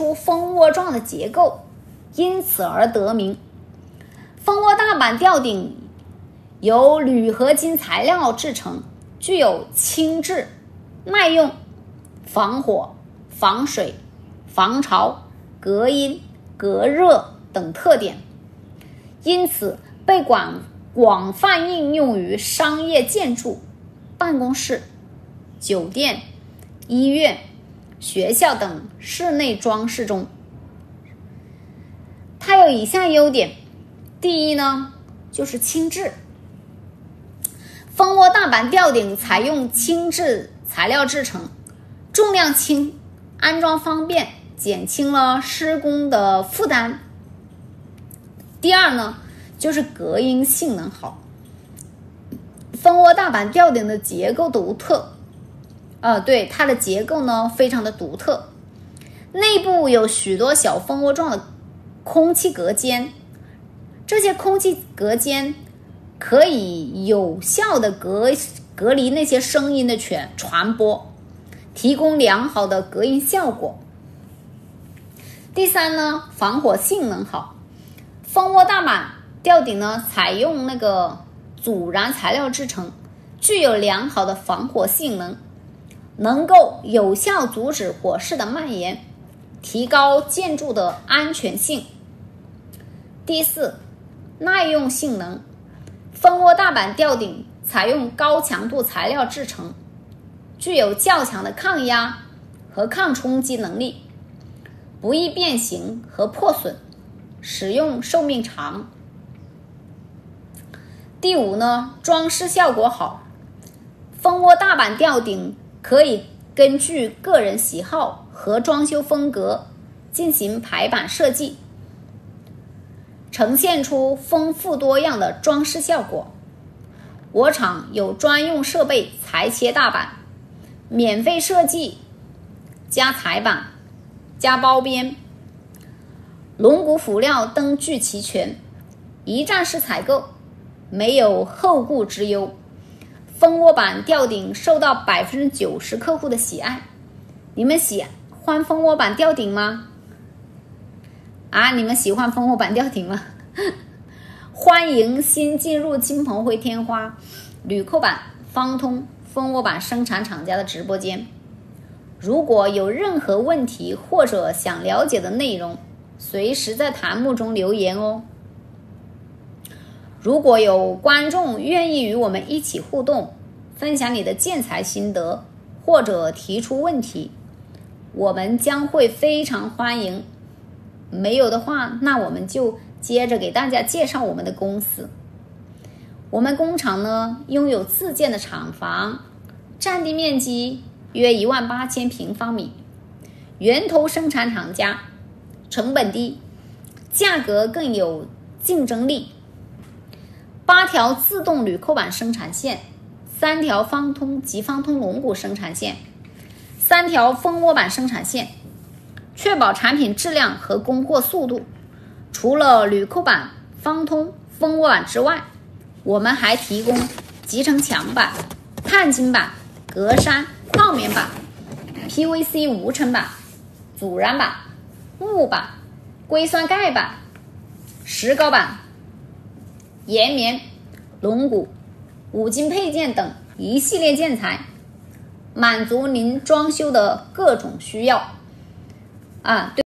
出蜂窝状的结构，因此而得名。蜂窝大板吊顶由铝合金材料制成，具有轻质、耐用、防火、防水、防潮、隔音、隔热等特点，因此被广广泛应用于商业建筑、办公室、酒店、医院、学校等室内装饰中。它有以下优点：第一呢，就是轻质。蜂窝大板吊顶采用轻质材料制成，重量轻，安装方便，减轻了施工的负担。第二呢，就是隔音性能好。蜂窝大板吊顶的结构独特，呃，对它的结构呢非常的独特，内部有许多小蜂窝状的空气隔间，这些空气隔间。可以有效的隔隔离那些声音的传传播，提供良好的隔音效果。第三呢，防火性能好，蜂窝大板吊顶呢采用那个阻燃材料制成，具有良好的防火性能，能够有效阻止火势的蔓延，提高建筑的安全性。第四，耐用性能。蜂窝大板吊顶采用高强度材料制成，具有较强的抗压和抗冲击能力，不易变形和破损，使用寿命长。第五呢，装饰效果好。蜂窝大板吊顶可以根据个人喜好和装修风格进行排版设计。呈现出丰富多样的装饰效果。我厂有专用设备裁切大板，免费设计加裁板加包边，龙骨辅料灯具齐全，一站式采购，没有后顾之忧。蜂窝板吊顶受到百分之九十客户的喜爱。你们喜欢蜂窝板吊顶吗？啊，你们喜欢蜂窝板吊顶吗？欢迎新进入金鹏辉天花铝扣板方通蜂窝板生产厂家的直播间。如果有任何问题或者想了解的内容，随时在弹幕中留言哦。如果有观众愿意与我们一起互动，分享你的建材心得或者提出问题，我们将会非常欢迎。没有的话，那我们就接着给大家介绍我们的公司。我们工厂呢拥有自建的厂房，占地面积约一万八千平方米，源头生产厂家，成本低，价格更有竞争力。八条自动铝扣板生产线，三条方通及方通龙骨生产线，三条蜂窝板生产线。确保产品质量和供货速度。除了铝扣板、方通、蜂窝板之外，我们还提供集成墙板、碳晶板、格栅、泡棉板、PVC 无尘板、阻燃板、木板、硅酸钙板、石膏板、岩棉、龙骨、五金配件等一系列建材，满足您装修的各种需要。啊，对。